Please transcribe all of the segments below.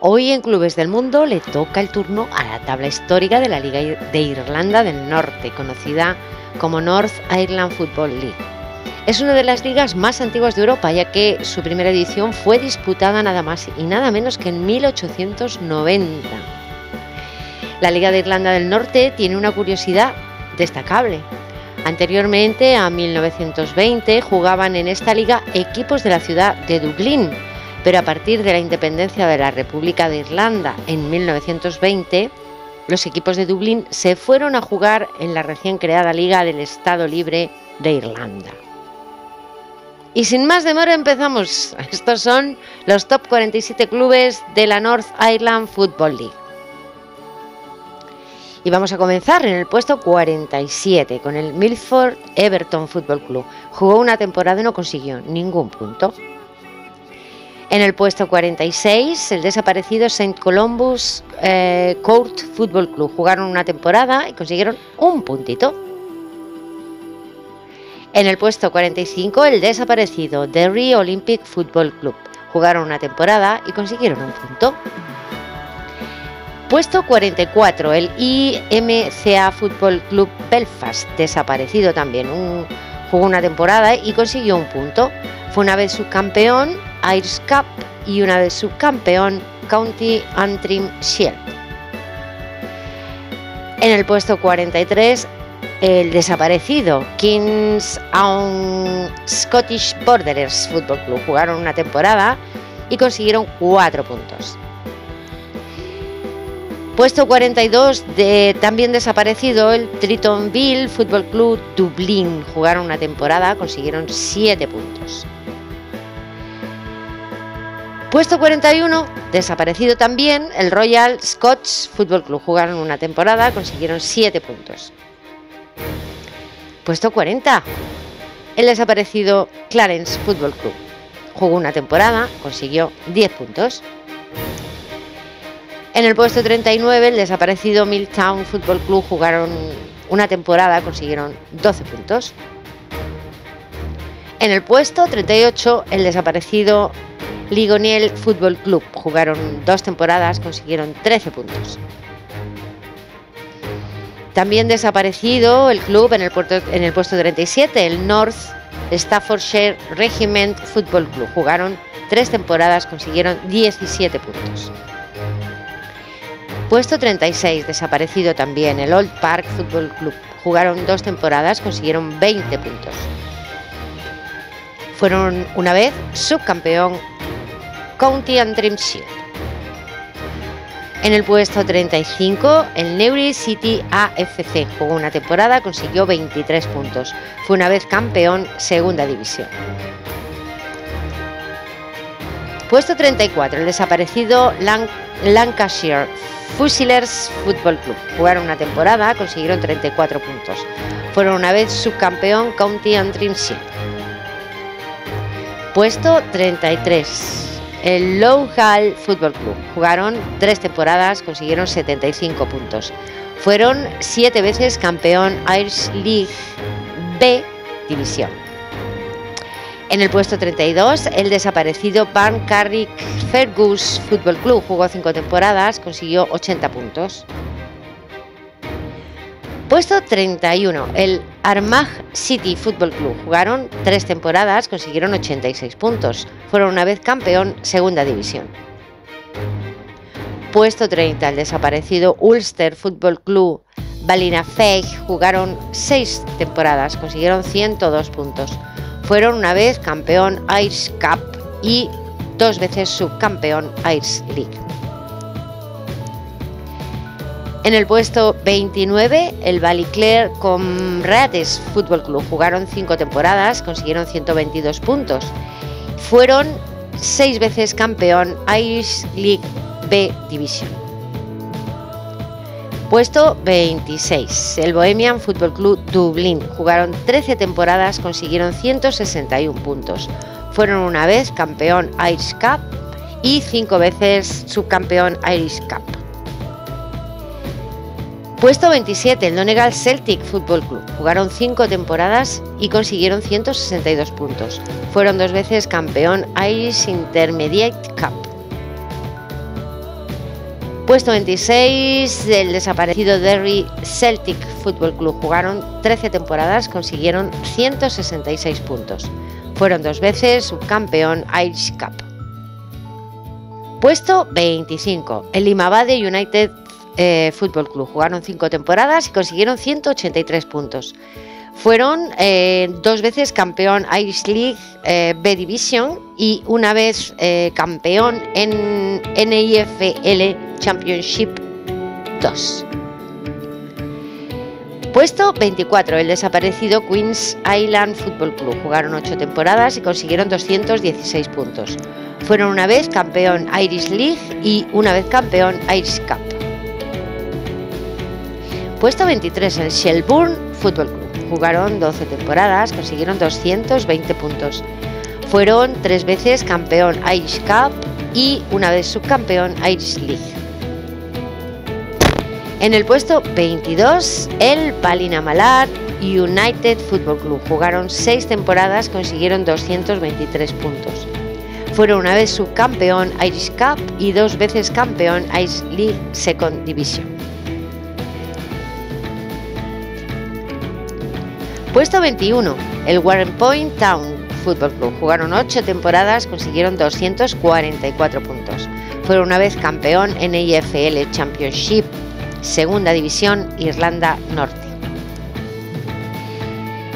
Hoy en Clubes del Mundo le toca el turno a la tabla histórica de la Liga de Irlanda del Norte, conocida como North Ireland Football League. Es una de las ligas más antiguas de Europa, ya que su primera edición fue disputada nada más y nada menos que en 1890. La Liga de Irlanda del Norte tiene una curiosidad destacable. Anteriormente, a 1920, jugaban en esta liga equipos de la ciudad de Dublín, pero a partir de la independencia de la República de Irlanda en 1920, los equipos de Dublín se fueron a jugar en la recién creada Liga del Estado Libre de Irlanda. Y sin más demora empezamos. Estos son los top 47 clubes de la North Ireland Football League. Y vamos a comenzar en el puesto 47 con el Milford Everton Football Club. Jugó una temporada y no consiguió ningún punto. En el puesto 46, el desaparecido St. Columbus eh, Court Football Club. Jugaron una temporada y consiguieron un puntito. En el puesto 45, el desaparecido Derry Olympic Football Club. Jugaron una temporada y consiguieron un punto. Puesto 44, el IMCA Football Club Belfast, desaparecido también. jugó una temporada y consiguió un punto. Fue una vez subcampeón Irish Cup y una vez subcampeón County Antrim Shield. En el puesto 43, el desaparecido Kings Own Scottish Borderers Football Club. Jugaron una temporada y consiguieron cuatro puntos. Puesto 42, de, también desaparecido, el Tritonville Football Club Dublín. Jugaron una temporada, consiguieron siete puntos. Puesto 41, desaparecido también, el Royal Scots Football Club. Jugaron una temporada, consiguieron 7 puntos. Puesto 40, el desaparecido Clarence Football Club. Jugó una temporada, consiguió 10 puntos. En el puesto 39, el desaparecido Milltown Football Club jugaron una temporada, consiguieron 12 puntos. En el puesto 38, el desaparecido Ligoniel Fútbol Club. Jugaron dos temporadas, consiguieron 13 puntos. También desaparecido el club en el, en el puesto 37, el North Staffordshire Regiment Football Club. Jugaron tres temporadas, consiguieron 17 puntos. Puesto 36, desaparecido también el Old Park Football Club. Jugaron dos temporadas, consiguieron 20 puntos. Fueron una vez subcampeón County Antrim Shield. En el puesto 35, el Newry City AFC jugó una temporada, consiguió 23 puntos. Fue una vez campeón segunda división. Puesto 34, el desaparecido Lancashire Fusiliers Football Club. Jugaron una temporada, consiguieron 34 puntos. Fueron una vez subcampeón County Antrim Shield. Puesto 33 el Low Hall Football Club. Jugaron tres temporadas, consiguieron 75 puntos. Fueron siete veces campeón Irish League B División. En el puesto 32, el desaparecido Van Carrick Fergus Football Club jugó cinco temporadas, consiguió 80 puntos. Puesto 31, el Armagh City Football Club. Jugaron tres temporadas, consiguieron 86 puntos. Fueron una vez campeón segunda división. Puesto 30, el desaparecido Ulster Football Club Ballinafeg. Jugaron seis temporadas, consiguieron 102 puntos. Fueron una vez campeón Irish Cup y dos veces subcampeón Irish League. En el puesto 29, el Ballyclare Comrades Fútbol Club. Jugaron cinco temporadas, consiguieron 122 puntos. Fueron seis veces campeón Irish League B Division. Puesto 26, el Bohemian Football Club Dublín. Jugaron 13 temporadas, consiguieron 161 puntos. Fueron una vez campeón Irish Cup y cinco veces subcampeón Irish Cup. Puesto 27, el Donegal Celtic Football Club. Jugaron 5 temporadas y consiguieron 162 puntos. Fueron dos veces campeón Irish Intermediate Cup. Puesto 26, el desaparecido Derry Celtic Football Club. Jugaron 13 temporadas, consiguieron 166 puntos. Fueron dos veces subcampeón Irish Cup. Puesto 25, el Limavady United eh, Fútbol Club. Jugaron cinco temporadas y consiguieron 183 puntos. Fueron eh, dos veces campeón Irish League eh, B Division y una vez campeón en NIFL Championship 2. Puesto 24, el desaparecido Queens Island Football Club. Jugaron ocho temporadas y consiguieron 216 puntos. Fueron una vez campeón Irish League y una vez campeón Irish Cup. Puesto 23 el Shelburne Football Club. Jugaron 12 temporadas, consiguieron 220 puntos. Fueron tres veces campeón Irish Cup y una vez subcampeón Irish League. En el puesto 22, el Palinamalar United Football Club. Jugaron seis temporadas, consiguieron 223 puntos. Fueron una vez subcampeón Irish Cup y dos veces campeón Irish League Second Division. Puesto 21, el Warren Point Town Football Club. Jugaron 8 temporadas, consiguieron 244 puntos. Fueron una vez campeón en EFL Championship, Segunda División, Irlanda Norte.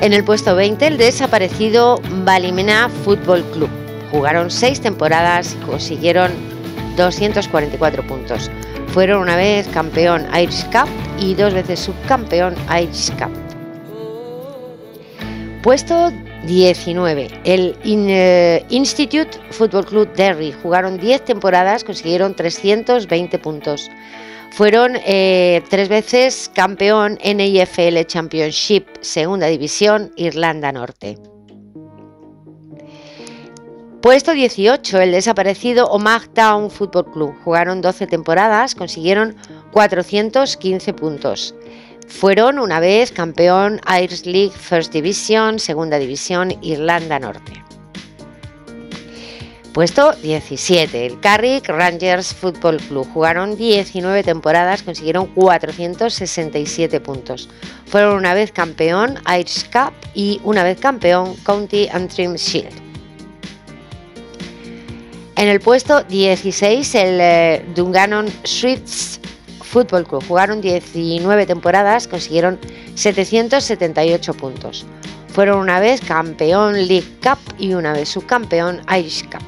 En el puesto 20, el desaparecido Balimena Football Club. Jugaron 6 temporadas y consiguieron 244 puntos. Fueron una vez campeón Irish Cup y dos veces subcampeón Irish Cup. Puesto 19. El eh, Institute Football Club Derry jugaron 10 temporadas, consiguieron 320 puntos. Fueron eh, tres veces campeón NIFL Championship, Segunda División, Irlanda Norte. Puesto 18, el desaparecido Omagh Town Football Club. Jugaron 12 temporadas, consiguieron 415 puntos. Fueron una vez campeón Irish League First Division, Segunda División, Irlanda Norte. Puesto 17, el Carrick Rangers Football Club. Jugaron 19 temporadas, consiguieron 467 puntos. Fueron una vez campeón Irish Cup y una vez campeón County Antrim Shield. En el puesto 16, el eh, Dungannon Swifts Fútbol Club. Jugaron 19 temporadas, consiguieron 778 puntos. Fueron una vez campeón League Cup y una vez subcampeón Irish Cup.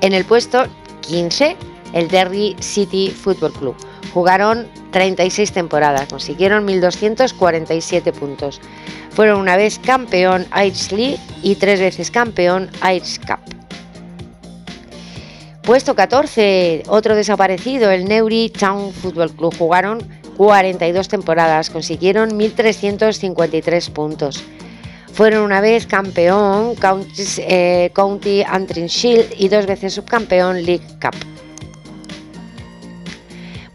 En el puesto 15, el Derry City Football Club. Jugaron 36 temporadas, consiguieron 1.247 puntos. Fueron una vez campeón Irish League y tres veces campeón Irish Cup. Puesto 14, otro desaparecido, el Newry Town Football Club. Jugaron 42 temporadas, consiguieron 1.353 puntos. Fueron una vez campeón County, eh, County Antrim Shield y dos veces subcampeón League Cup.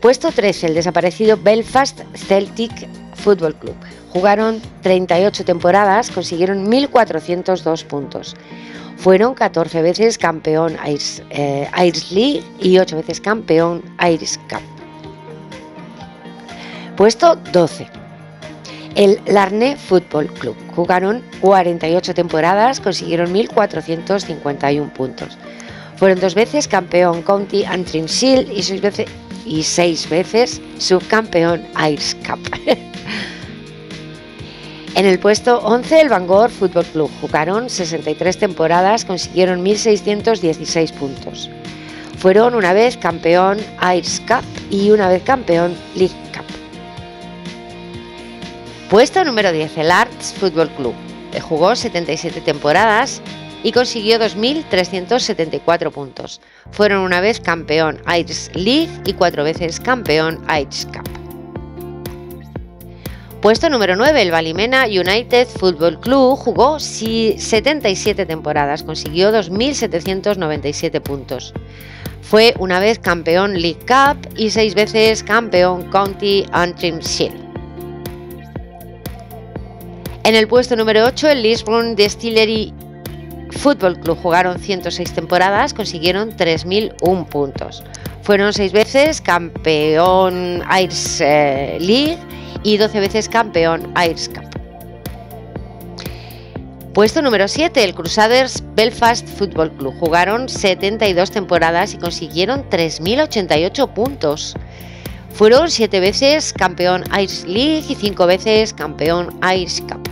Puesto 13, el desaparecido Belfast Celtic Football Club. Jugaron 38 temporadas, consiguieron 1.402 puntos. Fueron 14 veces campeón Irish, eh, League y 8 veces campeón Irish Cup. Puesto 12. El Larne Football Club. Jugaron 48 temporadas, consiguieron 1.451 puntos. Fueron dos veces campeón County Antrim Shield y seis veces, y seis veces subcampeón Irish Cup. En el puesto 11 el Bangor Football Club. Jugaron 63 temporadas, consiguieron 1.616 puntos. Fueron una vez campeón Irish Cup y una vez campeón League Cup. Puesto número 10 el Arts Football Club. Jugó 77 temporadas y consiguió 2.374 puntos. Fueron una vez campeón Irish League y cuatro veces campeón Irish Cup. Puesto número 9, el Balimena United Football Club jugó 77 temporadas, consiguió 2.797 puntos. Fue una vez campeón League Cup y seis veces campeón County Antrim Shield. En el puesto número 8, el Lisbon Distillery Football Club jugaron 106 temporadas, consiguieron 3.001 puntos. Fueron seis veces campeón Irish eh, League y 12 veces campeón Irish Cup. Puesto número 7, el Crusaders Belfast Football Club. Jugaron 72 temporadas y consiguieron 3.088 puntos. Fueron 7 veces campeón Irish League y 5 veces campeón Irish Cup.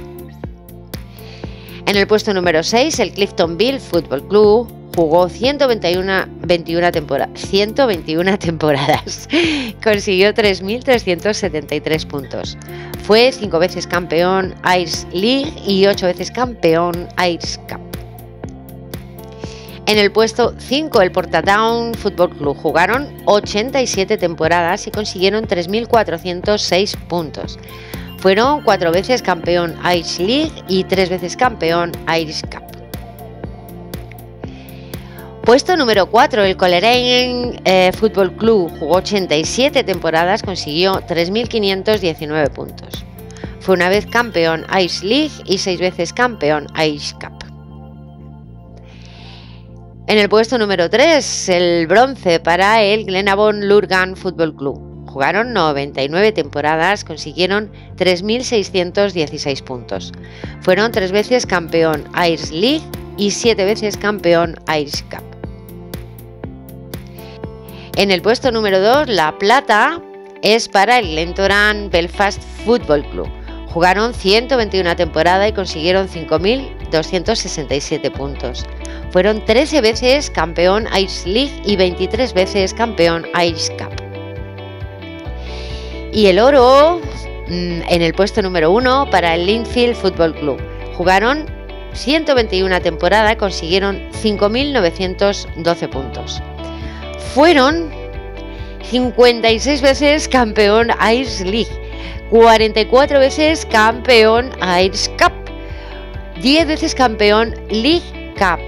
En el puesto número 6, el Cliftonville Football Club jugó 121, 21 121 temporadas. Consiguió 3.373 puntos. Fue cinco veces campeón Ice League y ocho veces campeón Ice Cup. En el puesto 5, el Portadown Football Club jugaron 87 temporadas y consiguieron 3.406 puntos. Fueron cuatro veces campeón Ice League y tres veces campeón Irish Cup. Puesto número 4, el Coleraine eh, Football Club jugó 87 temporadas, consiguió 3.519 puntos. Fue una vez campeón Ice League y seis veces campeón Ice Cup. En el puesto número 3, el bronce para el Glenavon Lurgan Football Club. Jugaron 99 temporadas, consiguieron 3.616 puntos. Fueron tres veces campeón Ice League y siete veces campeón Ice Cup. En el puesto número 2, la plata es para el Glentoran Belfast Football Club. Jugaron 121 temporadas y consiguieron 5.267 puntos. Fueron 13 veces campeón Ice League y 23 veces campeón Ice Cup. Y el oro mm, en el puesto número 1 para el Linfield Football Club. Jugaron 121 temporadas y consiguieron 5.912 puntos fueron 56 veces campeón Irish League, 44 veces campeón Irish Cup, 10 veces campeón League Cup,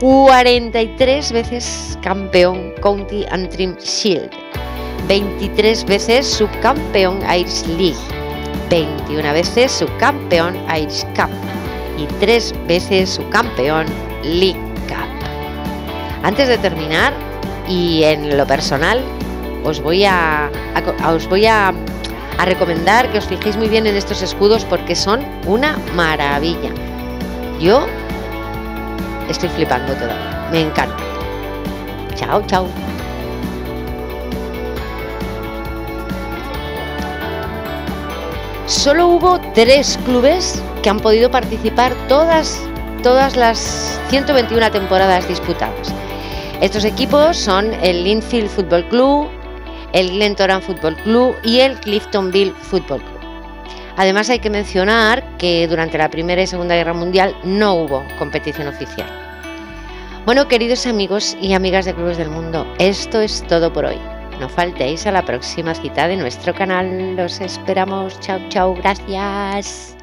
43 veces campeón County Antrim Shield, 23 veces subcampeón Irish League, 21 veces subcampeón Irish Cup y 3 veces subcampeón League Cup. Antes de terminar, y en lo personal os voy a, os voy a, a recomendar que os fijéis muy bien en estos escudos porque son una maravilla. Yo estoy flipando todavía, me encanta. Chao, chao. Solo hubo tres clubes que han podido participar todas, todas las 121 temporadas disputadas. Estos equipos son el Linfield Football Club, el Glentoran Football Club y el Cliftonville Football Club. Además hay que mencionar que durante la Primera y Segunda Guerra Mundial no hubo competición oficial. Bueno, queridos amigos y amigas de Clubes del Mundo, esto es todo por hoy. No faltéis a la próxima cita de nuestro canal. Los esperamos. Chao, chao. Gracias.